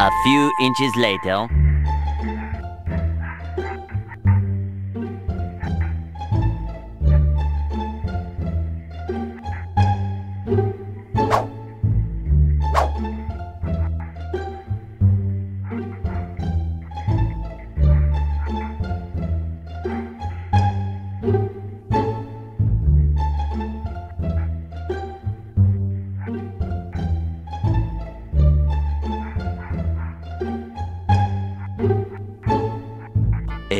A few inches later.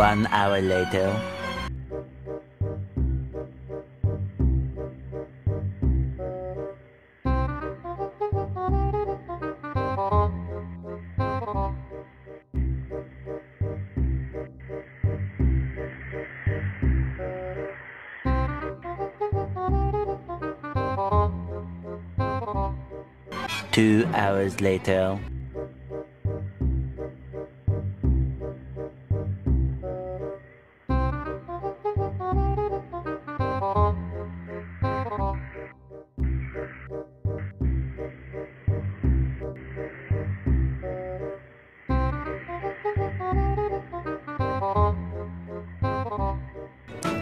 One hour later. Two hours later.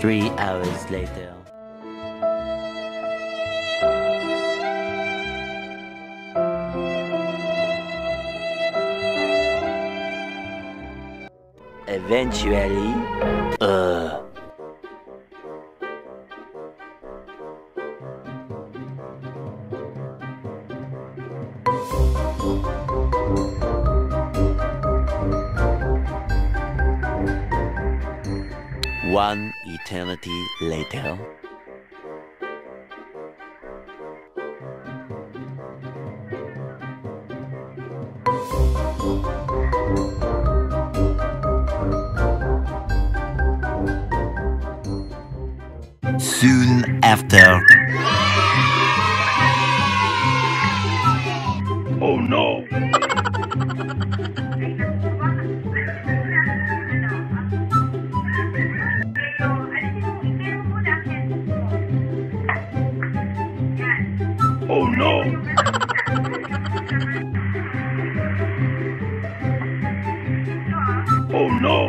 Three hours later. Eventually, uh. One eternity later. Soon after. Oh no! Oh no! oh no!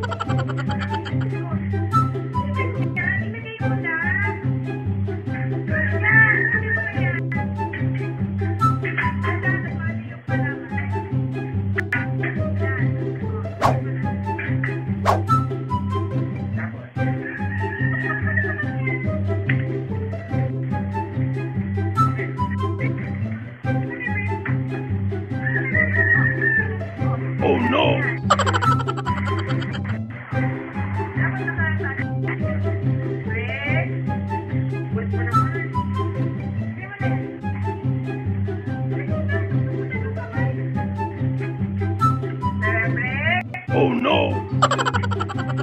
Oh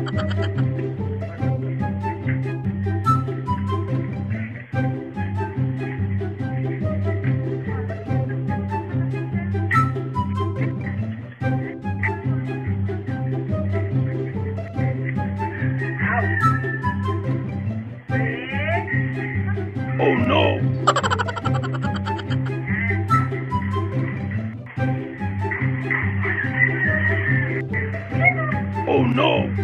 no! Oh no!